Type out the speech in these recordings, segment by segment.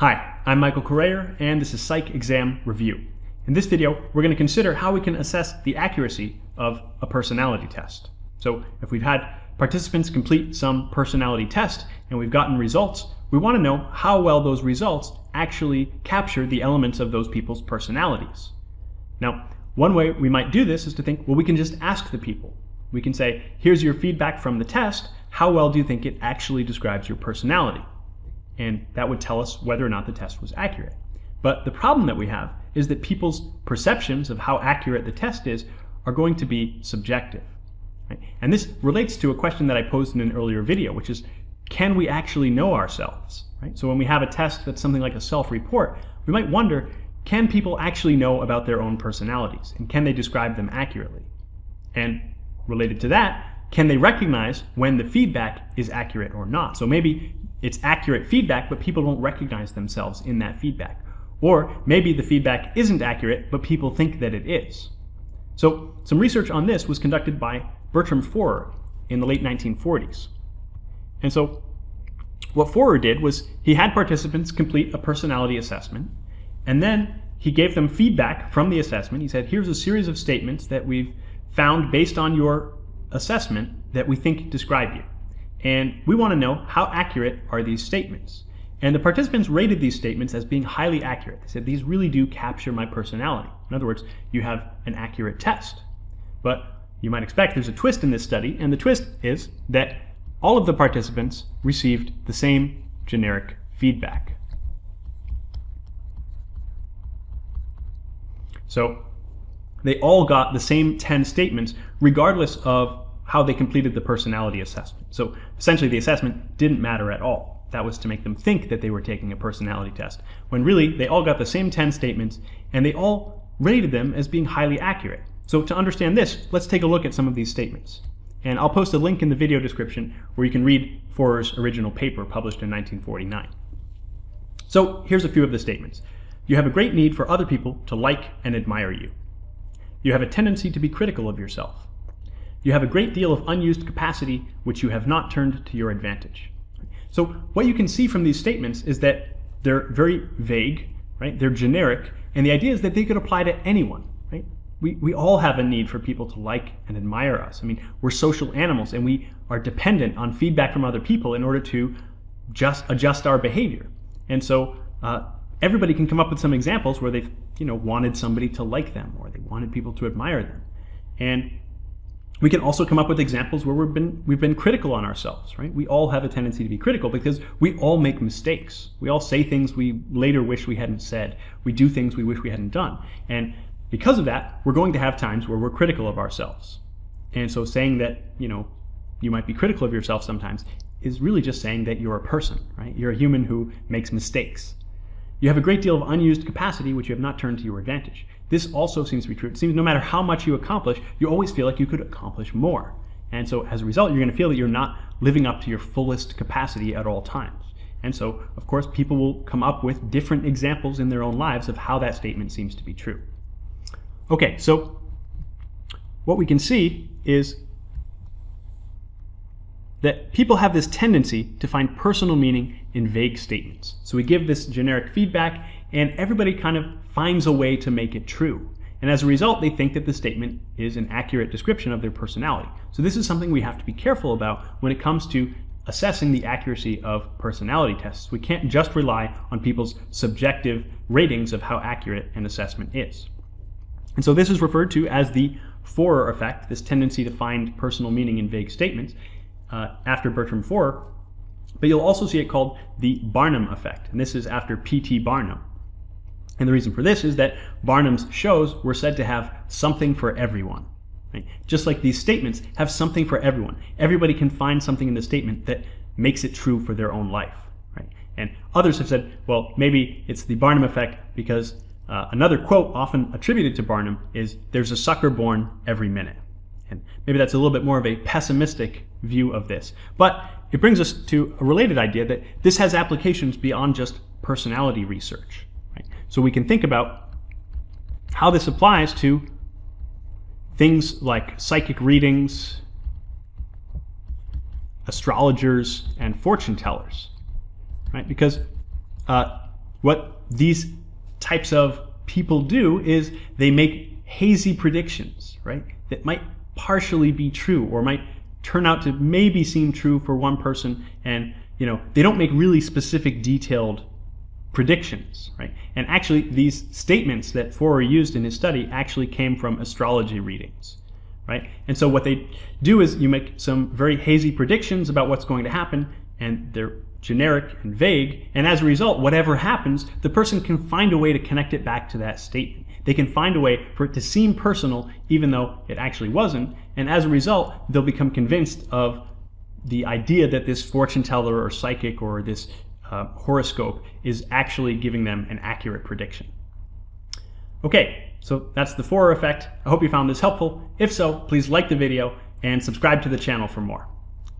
Hi, I'm Michael Corayer, and this is Psych Exam Review. In this video, we're going to consider how we can assess the accuracy of a personality test. So, if we've had participants complete some personality test and we've gotten results, we want to know how well those results actually capture the elements of those people's personalities. Now, one way we might do this is to think, well, we can just ask the people. We can say, here's your feedback from the test. How well do you think it actually describes your personality? And that would tell us whether or not the test was accurate. But the problem that we have is that people's perceptions of how accurate the test is are going to be subjective. Right? And this relates to a question that I posed in an earlier video, which is, can we actually know ourselves? Right? So when we have a test that's something like a self-report, we might wonder, can people actually know about their own personalities? And can they describe them accurately? And related to that, can they recognize when the feedback is accurate or not? So maybe it's accurate feedback, but people don't recognize themselves in that feedback. Or maybe the feedback isn't accurate, but people think that it is. So some research on this was conducted by Bertram Forer in the late 1940s. And so what Forer did was he had participants complete a personality assessment, and then he gave them feedback from the assessment. He said, here's a series of statements that we've found based on your assessment that we think describe you. And we want to know how accurate are these statements. And the participants rated these statements as being highly accurate. They said, these really do capture my personality. In other words, you have an accurate test. But you might expect there's a twist in this study, and the twist is that all of the participants received the same generic feedback. So they all got the same 10 statements regardless of how they completed the personality assessment. So essentially the assessment didn't matter at all. That was to make them think that they were taking a personality test, when really they all got the same 10 statements and they all rated them as being highly accurate. So to understand this, let's take a look at some of these statements. And I'll post a link in the video description where you can read Forer's original paper published in 1949. So here's a few of the statements. You have a great need for other people to like and admire you. You have a tendency to be critical of yourself. You have a great deal of unused capacity which you have not turned to your advantage. So what you can see from these statements is that they're very vague, right? They're generic, and the idea is that they could apply to anyone, right? We, we all have a need for people to like and admire us. I mean, we're social animals and we are dependent on feedback from other people in order to just adjust our behavior. And so uh, everybody can come up with some examples where they've, you know, wanted somebody to like them or they wanted people to admire them. And we can also come up with examples where we've been we've been critical on ourselves, right? We all have a tendency to be critical because we all make mistakes. We all say things we later wish we hadn't said. We do things we wish we hadn't done. And because of that, we're going to have times where we're critical of ourselves. And so saying that, you know, you might be critical of yourself sometimes is really just saying that you're a person, right? You're a human who makes mistakes. You have a great deal of unused capacity which you have not turned to your advantage. This also seems to be true. It seems no matter how much you accomplish, you always feel like you could accomplish more. And so as a result, you're going to feel that you're not living up to your fullest capacity at all times. And so, of course, people will come up with different examples in their own lives of how that statement seems to be true. Okay, so what we can see is that people have this tendency to find personal meaning in vague statements. So we give this generic feedback and everybody kind of finds a way to make it true. And as a result, they think that the statement is an accurate description of their personality. So this is something we have to be careful about when it comes to assessing the accuracy of personality tests. We can't just rely on people's subjective ratings of how accurate an assessment is. And so this is referred to as the Forer effect, this tendency to find personal meaning in vague statements, uh, after Bertram Forer. But you'll also see it called the Barnum effect, and this is after P.T. Barnum. And the reason for this is that Barnum's shows were said to have something for everyone. Right? Just like these statements have something for everyone. Everybody can find something in the statement that makes it true for their own life. Right? And others have said, well, maybe it's the Barnum effect because uh, another quote often attributed to Barnum is, there's a sucker born every minute. And maybe that's a little bit more of a pessimistic view of this. But it brings us to a related idea that this has applications beyond just personality research. So we can think about how this applies to things like psychic readings, astrologers, and fortune tellers, right? Because uh, what these types of people do is they make hazy predictions, right? That might partially be true or might turn out to maybe seem true for one person and you know they don't make really specific detailed predictions right? And actually these statements that Forer used in his study actually came from astrology readings right? And so what they do is you make some very hazy predictions about what's going to happen and they're generic and vague and as a result whatever happens the person can find a way to connect it back to that statement they can find a way for it to seem personal even though it actually wasn't. And as a result, they'll become convinced of the idea that this fortune teller or psychic or this uh, horoscope is actually giving them an accurate prediction. Okay, so that's the Forer effect. I hope you found this helpful. If so, please like the video and subscribe to the channel for more.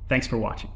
Thanks for watching.